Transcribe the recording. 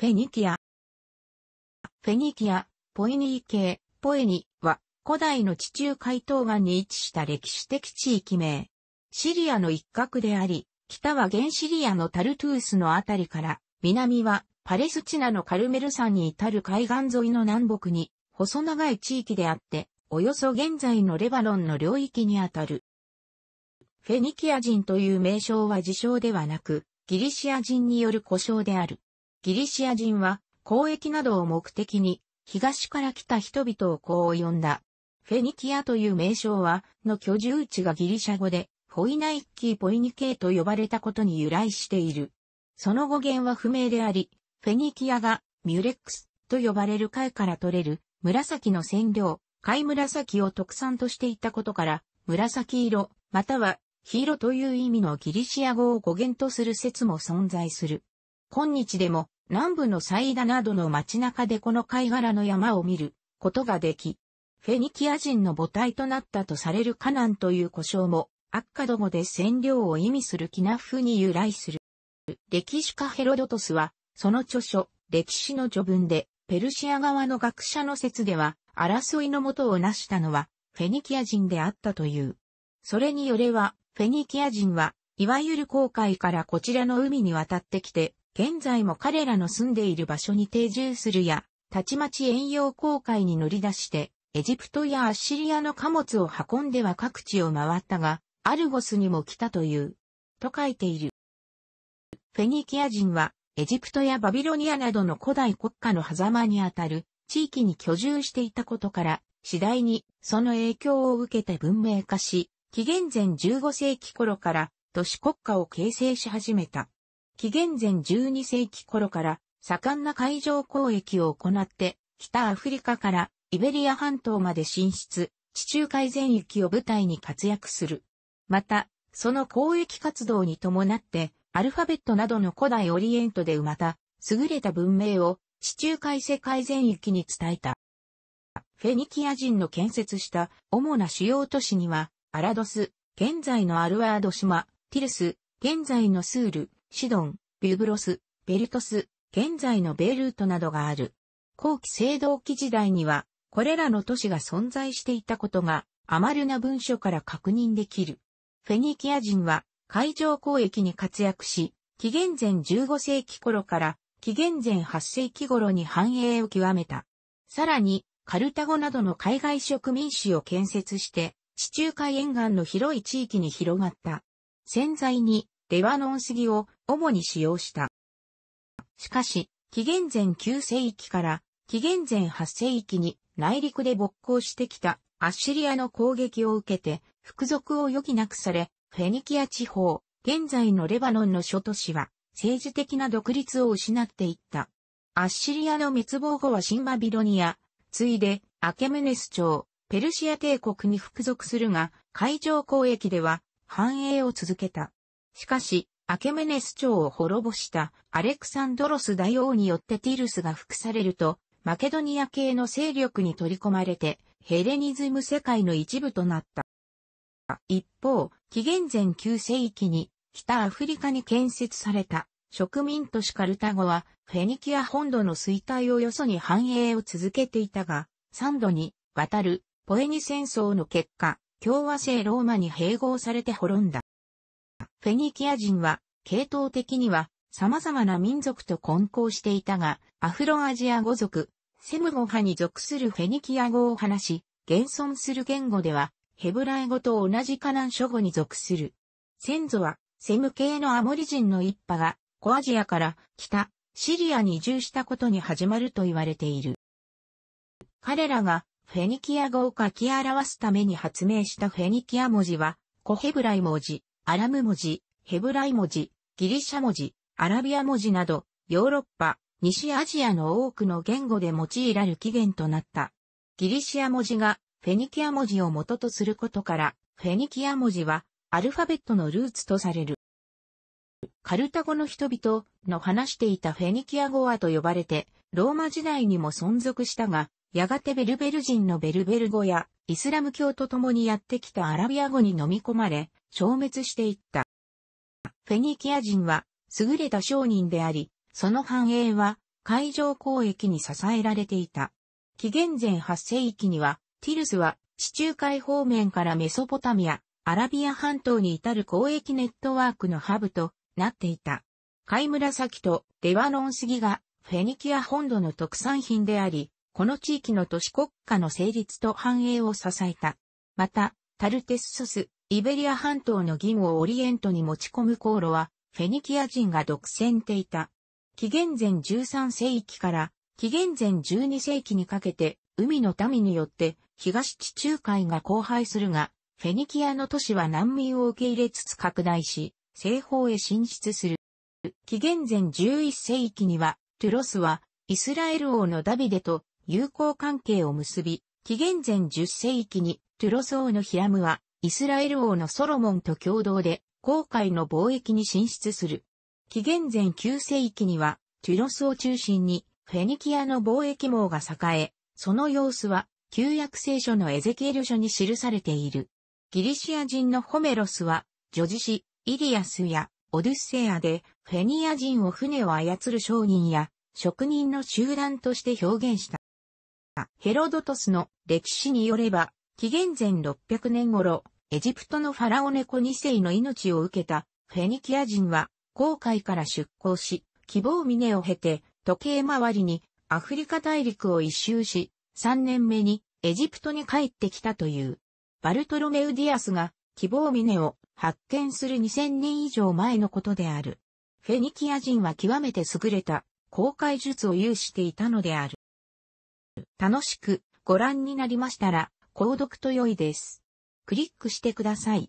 フェニキア。フェニキア、ポエニー系、ポエニは、古代の地中海東岸に位置した歴史的地域名。シリアの一角であり、北は原シリアのタルトゥースのあたりから、南はパレスチナのカルメル山に至る海岸沿いの南北に、細長い地域であって、およそ現在のレバノンの領域にあたる。フェニキア人という名称は自称ではなく、ギリシア人による故障である。ギリシア人は交易などを目的に東から来た人々をこう呼んだ。フェニキアという名称は、の居住地がギリシャ語で、フォイナイッキーポイニケーと呼ばれたことに由来している。その語源は不明であり、フェニキアがミュレックスと呼ばれる貝から取れる紫の染料、貝紫を特産としていたことから、紫色、または黄色という意味のギリシア語を語源とする説も存在する。今日でも南部のサイダなどの街中でこの貝殻の山を見ることができ、フェニキア人の母体となったとされるカナンという呼称も、アッカド語で染料を意味するキナフに由来する。歴史家ヘロドトスは、その著書、歴史の序文で、ペルシア側の学者の説では、争いのもとを成したのは、フェニキア人であったという。それによれば、フェニキア人は、いわゆる航海からこちらの海に渡ってきて、現在も彼らの住んでいる場所に定住するや、たちまち遠洋航海に乗り出して、エジプトやアッシリアの貨物を運んでは各地を回ったが、アルゴスにも来たという、と書いている。フェニキア人は、エジプトやバビロニアなどの古代国家の狭間にあたる地域に居住していたことから、次第にその影響を受けて文明化し、紀元前15世紀頃から都市国家を形成し始めた。紀元前12世紀頃から盛んな海上交易を行って、北アフリカからイベリア半島まで進出、地中海全域を舞台に活躍する。また、その交易活動に伴って、アルファベットなどの古代オリエントで生また、優れた文明を地中海世界全域に伝えた。フェニキア人の建設した主な主要都市には、アラドス、現在のアルワード島、ティルス、現在のスール、シドン、ビュブロス、ベルトス、現在のベールートなどがある。後期青銅器時代には、これらの都市が存在していたことが、アマルな文書から確認できる。フェニキア人は、海上交易に活躍し、紀元前15世紀頃から紀元前8世紀頃に繁栄を極めた。さらに、カルタゴなどの海外植民地を建設して、地中海沿岸の広い地域に広がった。洗剤にレバノン杉を主に使用した。しかし、紀元前9世紀から紀元前8世紀に内陸で勃興してきたアッシリアの攻撃を受けて、服属を余儀なくされ、フェニキア地方、現在のレバノンの諸都市は、政治的な独立を失っていった。アッシリアの滅亡後は新バビロニア、ついで、アケメネス朝、ペルシア帝国に服属するが、海上交易では繁栄を続けた。しかし、アケメネス朝を滅ぼしたアレクサンドロス大王によってティルスが服されると、マケドニア系の勢力に取り込まれて、ヘレニズム世界の一部となった。一方、紀元前9世紀に北アフリカに建設された植民都市カルタゴはフェニキア本土の衰退をよそに繁栄を続けていたが、三度に渡るポエニ戦争の結果、共和制ローマに併合されて滅んだ。フェニキア人は、系統的には様々な民族と混交していたが、アフロアジア語族、セム語派に属するフェニキア語を話し、現存する言語では、ヘブライ語と同じカナン諸語に属する。先祖は、セム系のアモリ人の一派が、コアジアから北、シリアに移住したことに始まると言われている。彼らが、フェニキア語を書き表すために発明したフェニキア文字は、コヘブライ文字、アラム文字、ヘブライ文字、ギリシャ文字、アラビア文字など、ヨーロッパ、西アジアの多くの言語で用いられる起源となった。ギリシア文字がフェニキア文字を元とすることから、フェニキア文字はアルファベットのルーツとされる。カルタゴの人々の話していたフェニキア語はと呼ばれて、ローマ時代にも存続したが、やがてベルベル人のベルベル語やイスラム教と共にやってきたアラビア語に飲み込まれ、消滅していった。フェニキア人は優れた商人であり、その繁栄は海上交易に支えられていた。紀元前8世紀には、ティルスは地中海方面からメソポタミア、アラビア半島に至る交易ネットワークのハブとなっていた。貝紫とレバノン杉がフェニキア本土の特産品であり、この地域の都市国家の成立と繁栄を支えた。また、タルテッソス、イベリア半島の銀をオリエントに持ち込む航路は、フェニキア人が独占していた。紀元前13世紀から紀元前12世紀にかけて、海の民によって東地中海が荒廃するが、フェニキアの都市は難民を受け入れつつ拡大し、西方へ進出する。紀元前11世紀には、テュロスはイスラエル王のダビデと友好関係を結び、紀元前10世紀にテュロス王のヒラムはイスラエル王のソロモンと共同で紅海の貿易に進出する。紀元前9世紀にはトゥロスを中心にフェニキアの貿易網が栄え、その様子は旧約聖書のエゼキエル書に記されている。ギリシア人のホメロスは、女児詩、イリアスやオデュッセアで、フェニア人を船を操る商人や職人の集団として表現した。ヘロドトスの歴史によれば、紀元前600年頃、エジプトのファラオネコ2世の命を受けたフェニキア人は、航海から出港し、希望峰を経て、時計回りにアフリカ大陸を一周し、3年目にエジプトに帰ってきたという。バルトロメウディアスが希望峰を発見する2000年以上前のことである。フェニキア人は極めて優れた航海術を有していたのである。楽しくご覧になりましたら、購読と良いです。クリックしてください。